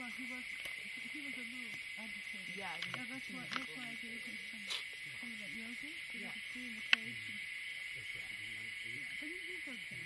work, he was, he was a little agitated. Yeah, yeah so that's, why, that's why I gave him some coolant yoga. So yeah. He could the cage. And, yeah, but he's okay.